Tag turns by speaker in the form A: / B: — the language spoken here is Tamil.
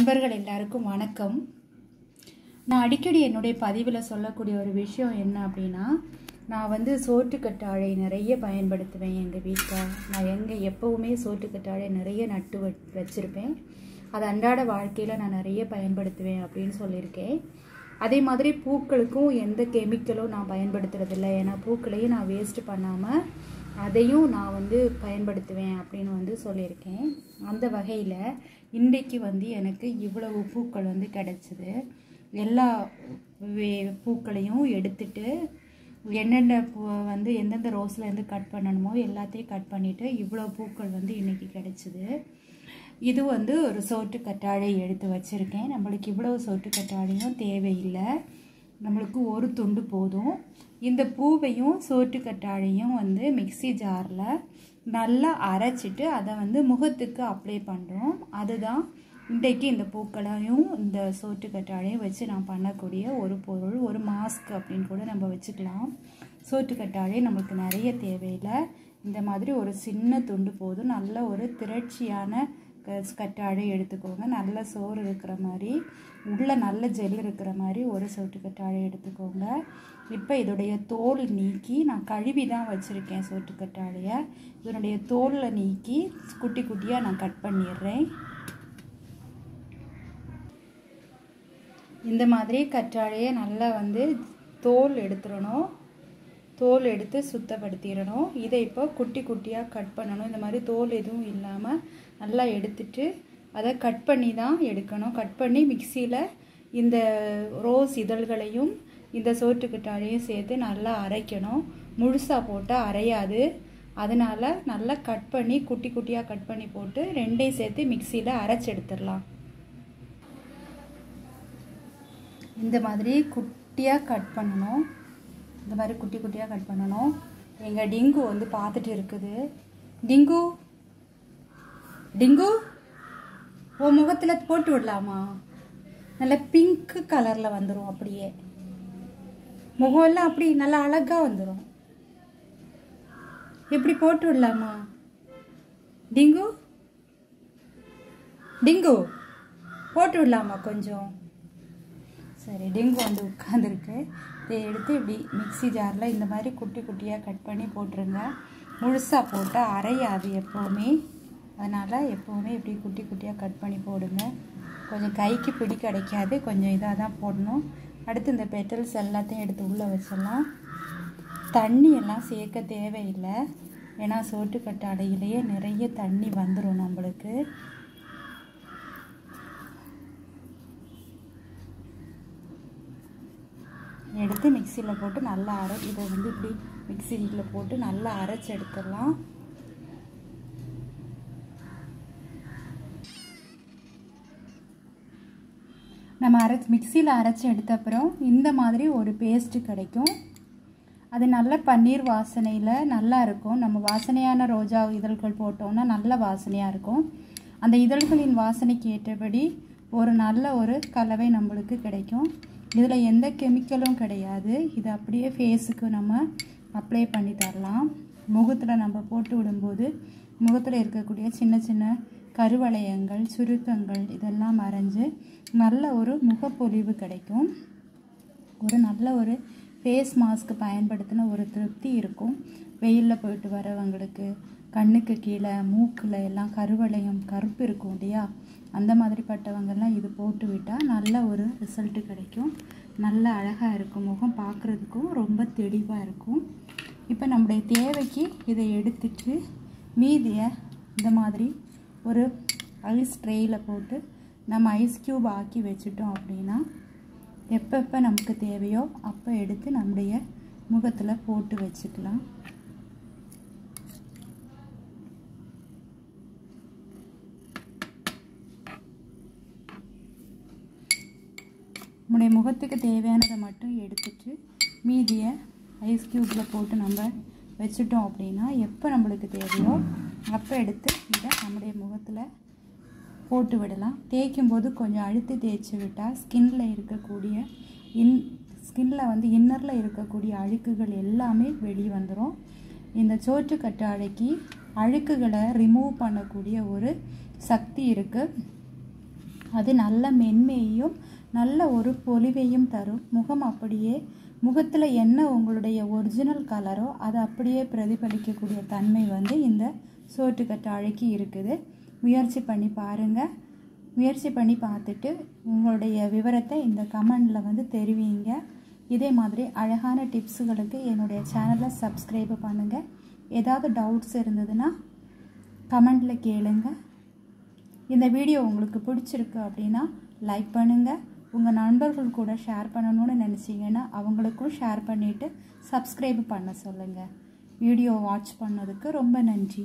A: நண்பர்கள் எல்லாருக்கும் வணக்கம். நான் அடிக்கடி என்னுடைய பதிவில் சொல்லக்கூடிய ஒரு விஷயம் என்ன அப்படின்னா நான் வந்து சோற்றுக்கட்டாழை நிறைய பயன்படுத்துவேன் எங்கள் வீட்டில் நான் எங்கே எப்போவுமே சோற்றுக்கட்டாழை நிறைய நட்டு வ வச்சுருப்பேன். அது அன்றாட வாழ்க்கையில் நான் நிறைய பயன்படுத்துவேன் அப்படின்னு சொல்லியிருக்கேன். அதே மாதிரி பூக்களுக்கும் எந்த கெமிக்கலும் நான் பயன்படுத்துறதில்ல. ஏன்னா பூக்களையும் நான் வேஸ்ட் பண்ணாமல் அதையும் நான் வந்து பயன்படுத்துவேன் அப்படின்னு வந்து சொல்லியிருக்கேன். அந்த வகையில் இன்றைக்கு வந்து எனக்கு இவ்வளவு பூக்கள் வந்து கிடச்சிது. எல்லா வே- பூக்களையும் எடுத்துட்டு என்னென்ன பூ வந்து எந்தெந்த ரோஸ்லேருந்து கட் பண்ணணுமோ எல்லாத்தையும் கட் பண்ணிவிட்டு இவ்வளோ பூக்கள் வந்து இன்றைக்கி கிடச்சிது. இது வந்து ஒரு சோட்டு கற்றாழை எடுத்து வச்சுருக்கேன். நம்மளுக்கு இவ்வளோ சோட்டு கற்றாழையும் தேவையில்லை. நம்மளுக்கு ஒரு துண்டு போதும். இந்த பூவையும் சோற்றுக்கற்றாழையும் வந்து மிக்ஸி ஜாரில் நல்லா அரைச்சிட்டு அதை வந்து முகத்துக்கு அப்ளை பண்ணுறோம் அதுதான் இன்றைக்கு இந்த பூக்களையும் இந்த சோற்றுக்கற்றாழையும் வச்சு நான் பண்ணக்கூடிய ஒரு பொருள் ஒரு மாஸ்க் அப்படின்னு கூட நம்ம வச்சுக்கலாம். சோற்றுக்கற்றாழை நம்மளுக்கு நமக்கு நிறைய தேவையில்லை. இந்த மாதிரி ஒரு சின்ன துண்டு போதும். நல்ல ஒரு திரட்சியான கட்டாழை கற்றாழை எடுத்துக்கோங்க. நல்ல சோறு இருக்கிற மாதிரி உள்ள நல்ல ஜெல் இருக்கிற மாதிரி ஒரு சொட்டு கட்டாழை எடுத்துக்கோங்க. இப்போ இதோடைய தோல் நீக்கி நான் கழுவி தான் வச்சுருக்கேன் சொட்டு கட்டாழையை இதனுடைய தோலில் நீக்கி குட்டி குட்டியாக நான் கட் பண்ணிடுறேன். இந்த மாதிரி கற்றாழையை நல்லா வந்து தோல் எடுத்துடணும். தோல் எடுத்து சுத்தப்படுத்திடணும். இதை இப்போ குட்டி குட்டியாக கட் பண்ணணும். இந்த மாதிரி தோல் எதுவும் இல்லாமல் நல்லா எடுத்துட்டு அதை கட் பண்ணி தான் எடுக்கணும். கட் பண்ணி மிக்சியில் இந்த ரோஸ் இதழ்களையும் இந்த சோற்றுக்கிட்டாலையும் சேர்த்து நல்லா அரைக்கணும். முழுசாக போட்டால் அரையாது. அதனால் நல்லா கட் பண்ணி குட்டி குட்டியாக கட் பண்ணி போட்டு ரெண்டையும் சேர்த்து மிக்சியில் அரைச்சி எடுத்துடலாம் இந்த மாதிரி குட்டியாக கட் பண்ணணும். இந்த மாதிரி குட்டி குட்டியாக கட் பண்ணணும். எங்கள் டிங்கு வந்து பார்த்துட்டு இருக்குது. டிங்கு? டிங்கு? உன் முகத்தில் போட்டு விடலாமா? நல்ல பிங்க் கலரில் வந்துடும் அப்படியே. முகம் எல்லாம் அப்படி நல்லா அழகாக வந்துடும் எப்படி போட்டு விடலாமா? டிங்கு? டிங்கு போட்டு விடலாமா கொஞ்சம்? சரி டெங்கு வந்து உட்காந்துருக்கு இதை எடுத்து இப்படி மிக்ஸி ஜாரில் இந்த மாதிரி குட்டி குட்டியாக கட் பண்ணி போட்டுருங்க. முழுசாக போட்டால் அரையாது எப்போவுமே. அதனால் எப்போவுமே இப்படி குட்டி குட்டியாக கட் பண்ணி போடுங்க. கொஞ்சம் கைக்கு பிடி கிடைக்காது. கொஞ்சம் இதாக தான் போடணும். அடுத்து இந்த பெட்டல்ஸ் எல்லாத்தையும் எடுத்து உள்ளே வச்சிடலாம். தண்ணி எல்லாம் சேர்க்க தேவையில்லை. ஏன்னா சோட்டுக்கட்டு அடையிலேயே நிறைய தண்ணி வந்துடும் நம்மளுக்கு. எடுத்து மிக்சியில் போட்டு நல்லா அரை இதை வந்து இப்படி மிக்சியில் போட்டு நல்லா அரைச்சி எடுத்துடலாம். நம்ம அரைச்சி மிக்சியில் அரைச்சி எடுத்த அப்புறம் இந்த மாதிரி ஒரு பேஸ்ட்டு கிடைக்கும். அது நல்ல பன்னீர் வாசனையில் நல்லா இருக்கும். நம்ம வாசனையான ரோஜா இதழ்கள் போட்டோம்னா நல்ல வாசனையாக இருக்கும். அந்த இதழ்களின் வாசனைக்கு ஏற்றபடி ஒரு நல்ல ஒரு கலவை நம்மளுக்கு கிடைக்கும். இதில் எந்த கெமிக்கலும் கிடையாது. இது அப்படியே ஃபேஸுக்கு நம்ம அப்ளை பண்ணி தரலாம். முகத்தில் நம்ம போட்டு விடும்போது முகத்தில் இருக்கக்கூடிய சின்ன சின்ன கருவளையங்கள் சுருக்கங்கள் இதெல்லாம் மறைஞ்சு நல்ல ஒரு முகப்பொலிவு கிடைக்கும். ஒரு நல்ல ஒரு ஃபேஸ் மாஸ்க் பயன்படுத்தின ஒரு திருப்தி இருக்கும். வெயிலில் போயிட்டு வரவங்களுக்கு கண்ணுக்கு கீழே மூக்கில் எல்லாம் கருவளையம் கருப்பு இருக்கும் இல்லையா? அந்த மாதிரிப்பட்டவங்கெல்லாம் இது போட்டு விட்டால் நல்ல ஒரு ரிசல்ட்டு கிடைக்கும். நல்ல அழகாக இருக்கும் முகம் பார்க்குறதுக்கும் ரொம்ப தெளிவாக இருக்கும். இப்போ நம்முடைய தேவைக்கு இதை எடுத்துட்டு மீதியை இந்த மாதிரி ஒரு ஐஸ் ட்ரேயில் போட்டு நம்ம ஐஸ் க்யூப் ஆக்கி வச்சுட்டோம் அப்படின்னா எப்பப்போ நமக்கு தேவையோ அப்போ எடுத்து நம்முடைய முகத்தில் போட்டு வச்சுக்கலாம். நம்முடைய முகத்துக்கு தேவையானதை மட்டும் எடுத்துட்டு மீதியை ஐஸ் க்யூப்பில் போட்டு நம்ம வச்சுட்டோம் அப்படின்னா எப்போ நம்மளுக்கு தேவையோ அப்போ எடுத்து இதை நம்முடைய முகத்தில் போட்டு விடலாம். தேய்க்கும் போது கொஞ்சம் அழுத்தி தேய்ச்சி விட்டால் ஸ்கின்னில் இருக்கக்கூடிய இன் ஸ்கின்னில் வந்து இன்னரில் இருக்கக்கூடிய அழுக்குகள் எல்லாமே வெளியே வந்துடும் இந்த சோற்று கற்றாழைக்கு அழுக்குகளை ரிமூவ் பண்ணக்கூடிய ஒரு சக்தி இருக்குது அது நல்ல மென்மையும் நல்ல ஒரு பொலிவையும் தரும். முகம் அப்படியே முகத்தில் என்ன உங்களுடைய ஒரிஜினல் கலரோ அதை அப்படியே பிரதிபலிக்கக்கூடிய தன்மை வந்து இந்த சோற்றுக்கற்றாழைக்கு இருக்குது. முயற்சி பண்ணி பாருங்கள் முயற்சி பண்ணி பார்த்துட்டு உங்களுடைய விவரத்தை இந்த கமெண்டில் வந்து தெரிவிங்க. இதே மாதிரி அழகான டிப்ஸுகளுக்கு என்னுடைய சேனலை சப்ஸ்கிரைப் பண்ணுங்கள் ஏதாவது டவுட்ஸ் இருந்ததுன்னா கமெண்டில் கேளுங்க. இந்த வீடியோ உங்களுக்கு பிடிச்சிருக்கு அப்படின்னா லைக் பண்ணுங்கள் உங்கள் நண்பர்கள் கூட ஷேர் பண்ணணும்னு நினச்சிங்கன்னா அவங்களுக்கும் ஷேர் பண்ணிவிட்டு சப்ஸ்கிரைப் பண்ண சொல்லுங்கள் வீடியோ வாட்ச் பண்ணதுக்கு ரொம்ப நன்றி.